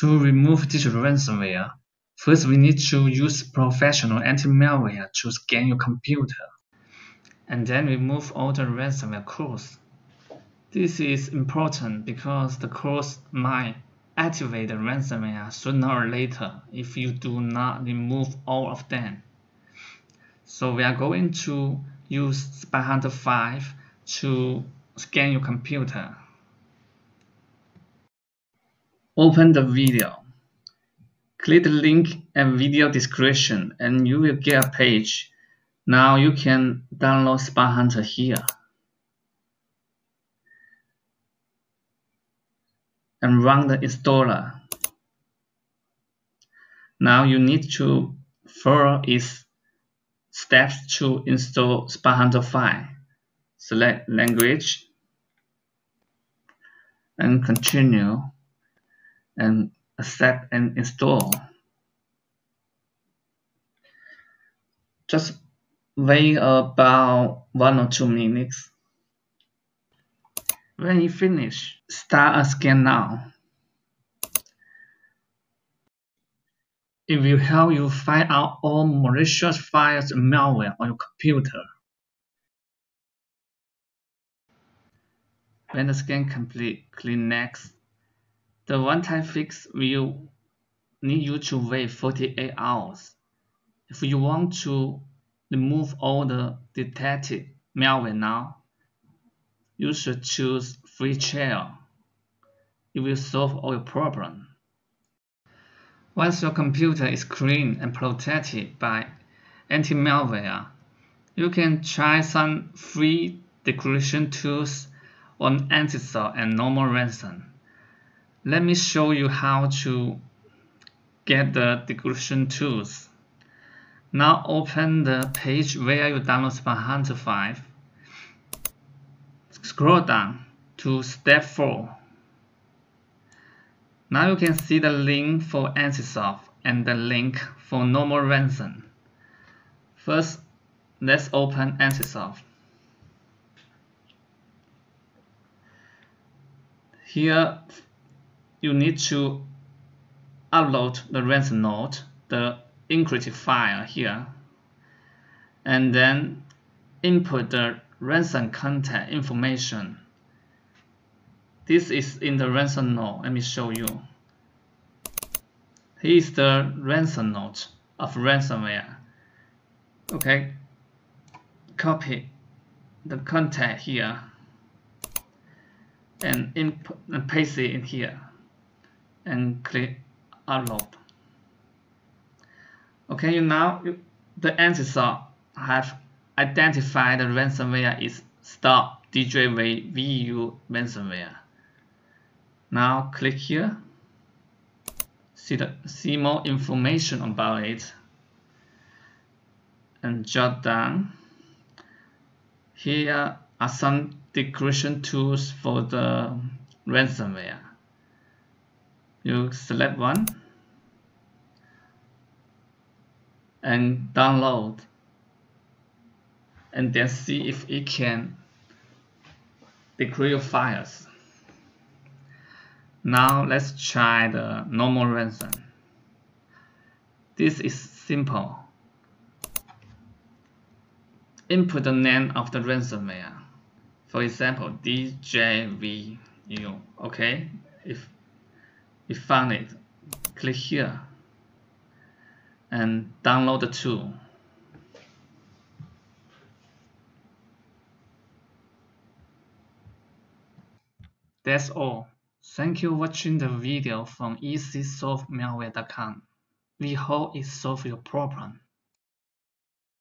To remove this ransomware, first we need to use professional anti-malware to scan your computer. And then remove all the ransomware codes. This is important because the codes might activate the ransomware sooner or later if you do not remove all of them. So we are going to use Spy Hunter 5 to scan your computer. Open the video. Click the link and video description and you will get a page. Now you can download Spy Hunter here. and run the installer. Now you need to follow its steps to install Spy Hunter 5. Select language and continue and accept and install. Just wait about one or two minutes. When you finish, start a scan now. It will help you find out all malicious files and malware on your computer. When the scan complete, click Next. The one-time fix will need you to wait 48 hours. If you want to remove all the detected malware now, you should choose free trial. It will solve all your problems. Once your computer is clean and protected by anti-malware, you can try some free decryption tools on Emsisoft and No More Ransom. Let me show you how to get the decryption tools. Now open the page where you download Spy Hunter 5 Scroll down to step 4. Now you can see the link for Emsisoft and the link for No More Ransom. First, let's open Emsisoft. Here, you need to upload the ransom note, the encrypted file here, and then input the ransom contact information. This is in the ransom note. Let me show you. Here is the ransom note of ransomware. Okay, copy the contact here and input and paste it in here and click upload. Okay, you now the Emsisoft have identified the ransomware is stop DJVU ransomware. Now click here. See the see more information about it and jot down. Here are some decryption tools for the ransomware. You select one and download and then see if it can decrypt your files. Now let's try the No More Ransom. This is simple. Input the name of the ransomware. For example, DJVU. Okay, if you found it, click here and download the tool. That's all. Thank you for watching the video from easysolvemalware.com. We hope it solves your problem.